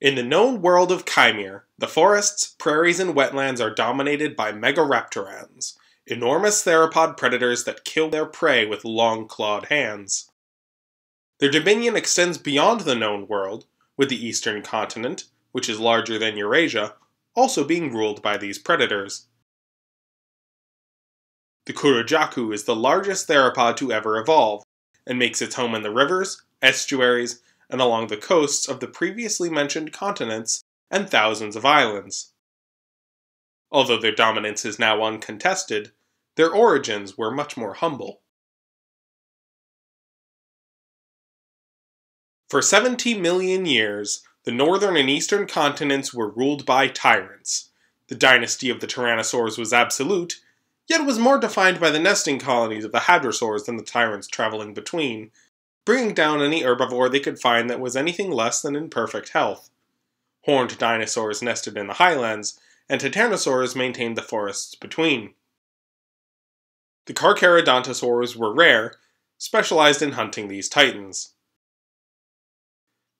In the known world of Kaimere, the forests, prairies, and wetlands are dominated by Megaraptorans, enormous theropod predators that kill their prey with long clawed hands. Their dominion extends beyond the known world, with the eastern continent, which is larger than Eurasia, also being ruled by these predators. The Kurajaku is the largest theropod to ever evolve, and makes its home in the rivers, estuaries, and along the coasts of the previously mentioned continents and thousands of islands. Although their dominance is now uncontested, their origins were much more humble. For 70 million years, the northern and eastern continents were ruled by tyrants. The dynasty of the Tyrannosaurs was absolute, yet was more defined by the nesting colonies of the hadrosaurs than the tyrants traveling between, bringing down any herbivore they could find that was anything less than in perfect health. Horned dinosaurs nested in the highlands, and titanosaurs maintained the forests between. The Carcharodontosaurs were rare, specialized in hunting these titans.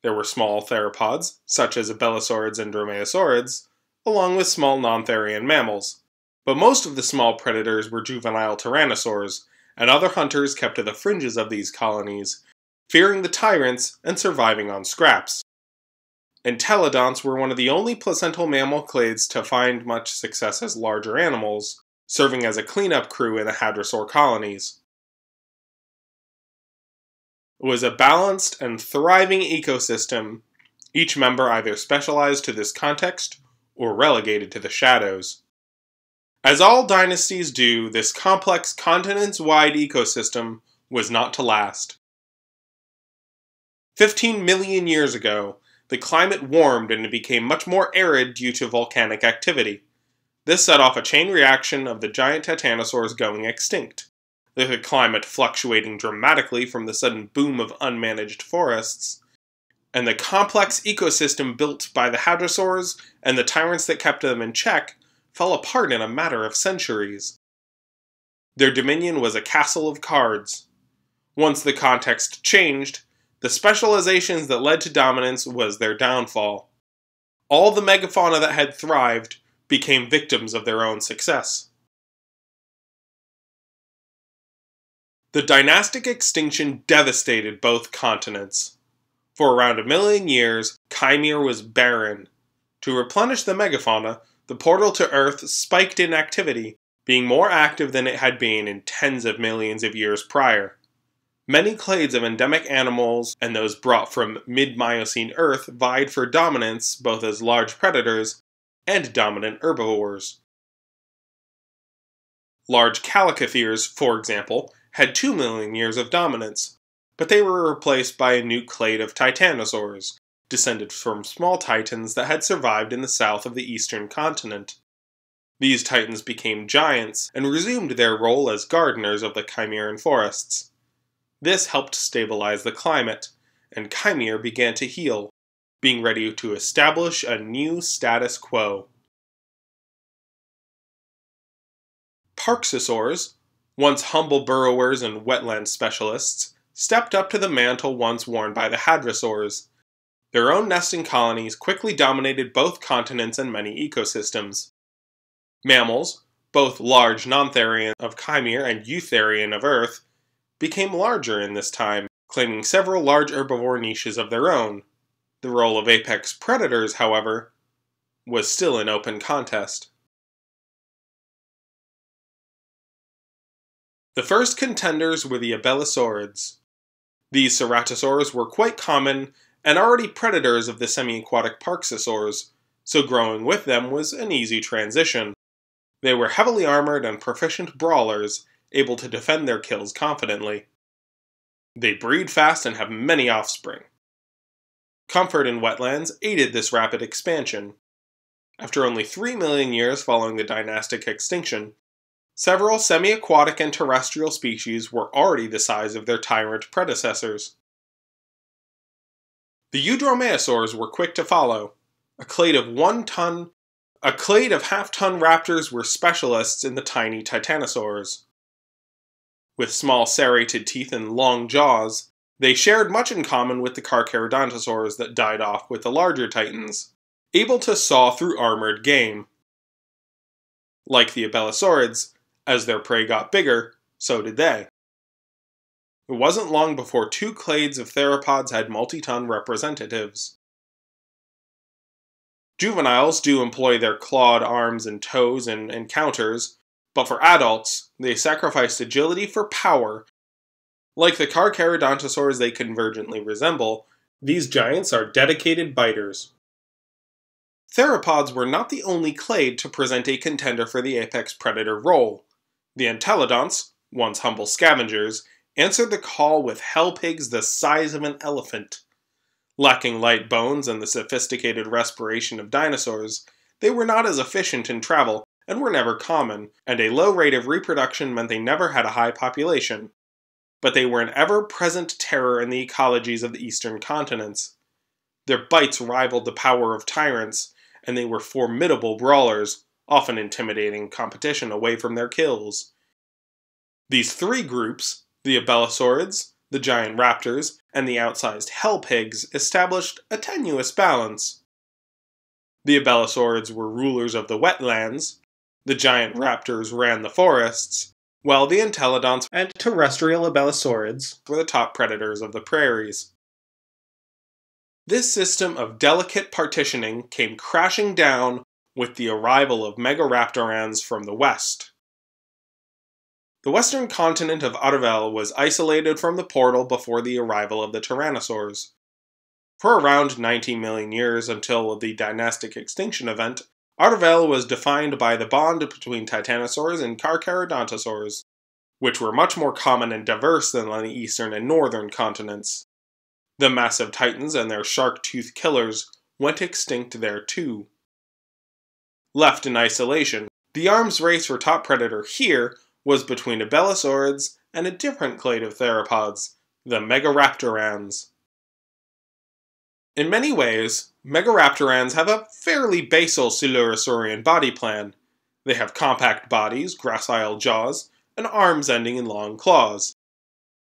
There were small theropods, such as abelisaurids and dromaeosaurids, along with small non-therian mammals, but most of the small predators were juvenile tyrannosaurs, and other hunters kept to the fringes of these colonies fearing the tyrants and surviving on scraps. Entelodonts were one of the only placental mammal clades to find much success as larger animals, serving as a cleanup crew in the hadrosaur colonies. It was a balanced and thriving ecosystem, each member either specialized to this context or relegated to the shadows. As all dynasties do, this complex continents wide ecosystem was not to last. 15 million years ago, the climate warmed and it became much more arid due to volcanic activity. This set off a chain reaction of the giant titanosaurs going extinct, the climate fluctuating dramatically from the sudden boom of unmanaged forests, and the complex ecosystem built by the hadrosaurs and the tyrants that kept them in check fell apart in a matter of centuries. Their dominion was a castle of cards. Once the context changed, the specializations that led to dominance was their downfall. All the megafauna that had thrived became victims of their own success. The dynastic extinction devastated both continents. For around a million years, Kaimere was barren. To replenish the megafauna, the portal to Earth spiked in activity, being more active than it had been in tens of millions of years prior. Many clades of endemic animals and those brought from mid-Miocene Earth vied for dominance both as large predators and dominant herbivores. Large chalicotheres, for example, had 2 million years of dominance, but they were replaced by a new clade of titanosaurs, descended from small titans that had survived in the south of the eastern continent. These titans became giants and resumed their role as gardeners of the Kaimeran forests. This helped stabilize the climate, and Kaimere began to heal, being ready to establish a new status quo. Parksosaurs, once humble burrowers and wetland specialists, stepped up to the mantle once worn by the hadrosaurs. Their own nesting colonies quickly dominated both continents and many ecosystems. Mammals, both large non-therian of Kaimere and eutherian of Earth, became larger in this time, claiming several large herbivore niches of their own. The role of apex predators, however, was still an open contest. The first contenders were the abelisaurids. These ceratosaurs were quite common and already predators of the semi-aquatic parksosaurs, so growing with them was an easy transition. They were heavily armored and proficient brawlers able to defend their kills confidently. They breed fast and have many offspring. Comfort in wetlands aided this rapid expansion. After only 3 million years following the dynastic extinction, several semi-aquatic and terrestrial species were already the size of their tyrant predecessors. The eudromaeosaurs were quick to follow. A clade of one ton, a clade of half-ton raptors were specialists in the tiny titanosaurs. With small serrated teeth and long jaws, They shared much in common with the Carcharodontosaurs that died off with the larger titans, able to saw through armored game. Like the Abelisaurids, as their prey got bigger, so did they. It wasn't long before two clades of theropods had multi-ton representatives. Juveniles do employ their clawed arms and toes in encounters, but for adults, they sacrificed agility for power. Like the Carcharodontosaurs they convergently resemble, these giants are dedicated biters. Theropods were not the only clade to present a contender for the apex predator role. The entelodonts, once humble scavengers, answered the call with hell pigs the size of an elephant. Lacking light bones and the sophisticated respiration of dinosaurs, they were not as efficient in travel and were never common, and a low rate of reproduction meant they never had a high population. But they were an ever present terror in the ecologies of the eastern continents. Their bites rivaled the power of tyrants, and they were formidable brawlers, often intimidating competition away from their kills. These three groups, the Abelisaurids, the giant raptors, and the outsized hell pigs established a tenuous balance. The Abelisaurids were rulers of the wetlands, the giant raptors ran the forests, while the entelodonts and terrestrial Abelisaurids were the top predators of the prairies. This system of delicate partitioning came crashing down with the arrival of Megaraptorans from the west. The western continent of Arvel was isolated from the portal before the arrival of the Tyrannosaurs. For around 19 million years until the dynastic extinction event, Arvel was defined by the bond between titanosaurs and carcharodontosaurs, which were much more common and diverse than on the eastern and northern continents. The massive titans and their shark-toothed killers went extinct there too. Left in isolation, the arms race for top predator here was between Abelisaurids and a different clade of theropods, the Megaraptorans. In many ways, Megaraptorans have a fairly basal Coelurosaurian body plan. They have compact bodies, gracile jaws, and arms ending in long claws.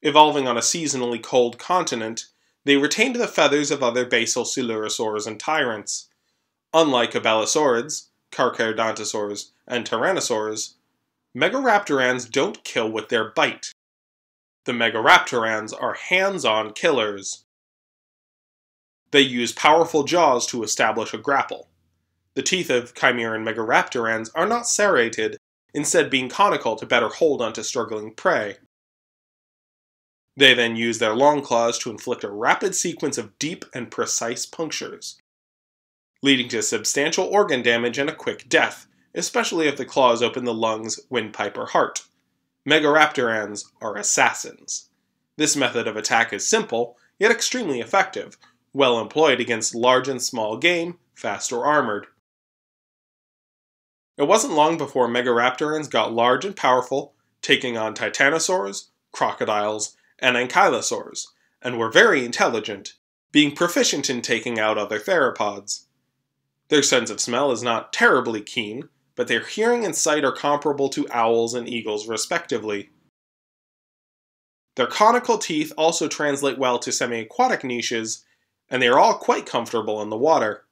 Evolving on a seasonally cold continent, they retained the feathers of other basal coelurosaurs and tyrants. Unlike Abelisaurids, Carcharodontosaurs, and Tyrannosaurs, Megaraptorans don't kill with their bite. The Megaraptorans are hands-on killers. They use powerful jaws to establish a grapple. The teeth of Kaimeran Megaraptorans are not serrated, instead being conical to better hold onto struggling prey. They then use their long claws to inflict a rapid sequence of deep and precise punctures, leading to substantial organ damage and a quick death, especially if the claws open the lungs, windpipe, or heart. Megaraptorans are assassins. This method of attack is simple, yet extremely effective, well employed against large and small game, fast or armored. It wasn't long before Megaraptorans got large and powerful, taking on titanosaurs, crocodiles, and ankylosaurs, and were very intelligent, being proficient in taking out other theropods. Their sense of smell is not terribly keen, but their hearing and sight are comparable to owls and eagles respectively. Their conical teeth also translate well to semi-aquatic niches, and they are all quite comfortable in the water.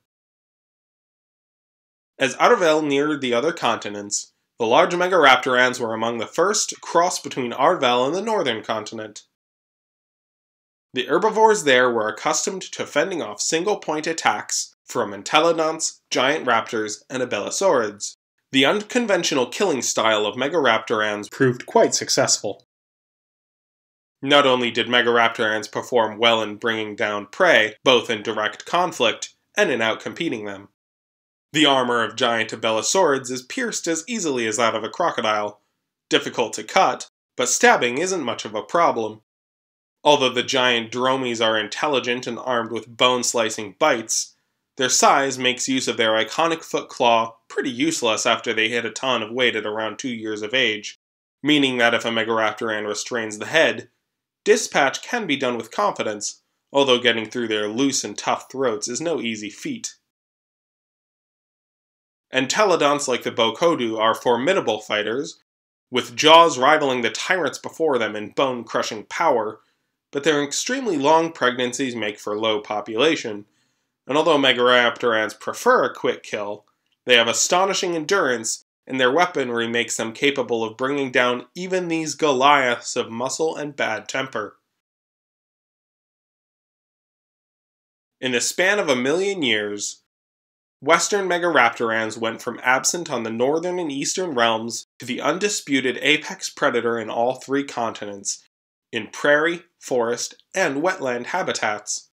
As Arvel neared the other continents, the large Megaraptorans were among the first to cross between Arvel and the northern continent. The herbivores there were accustomed to fending off single-point attacks from entelodonts, giant raptors, and abelisaurids. The unconventional killing style of Megaraptorans proved quite successful. Not only did Megaraptorans perform well in bringing down prey, both in direct conflict and in outcompeting them. The armor of giant abelisaurids is pierced as easily as that of a crocodile. Difficult to cut, but stabbing isn't much of a problem. Although the giant dromies are intelligent and armed with bone-slicing bites, their size makes use of their iconic foot claw pretty useless after they hit a ton of weight at around 2 years of age, meaning that if a Megaraptoran restrains the head, dispatch can be done with confidence, although getting through their loose and tough throats is no easy feat. Entelodonts like the Bokodu are formidable fighters, with jaws rivaling the tyrants before them in bone-crushing power, but their extremely long pregnancies make for low population. And although Megaraptorans prefer a quick kill, they have astonishing endurance, and their weaponry makes them capable of bringing down even these Goliaths of muscle and bad temper. In the span of a million years, Western Megaraptorans went from absent on the northern and eastern realms to the undisputed apex predator in all three continents, in prairie, forest, and wetland habitats.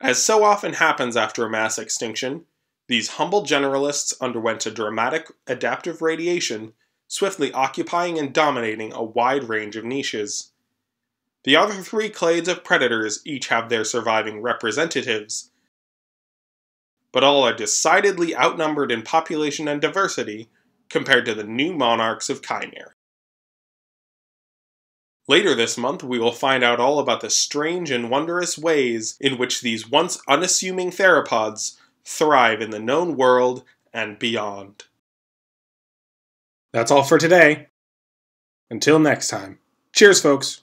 As so often happens after a mass extinction, these humble generalists underwent a dramatic adaptive radiation, swiftly occupying and dominating a wide range of niches. The other three clades of predators each have their surviving representatives, but all are decidedly outnumbered in population and diversity compared to the new monarchs of Kaimere. Later this month, we will find out all about the strange and wondrous ways in which these once unassuming theropods thrive in the known world and beyond. That's all for today. Until next time. Cheers, folks.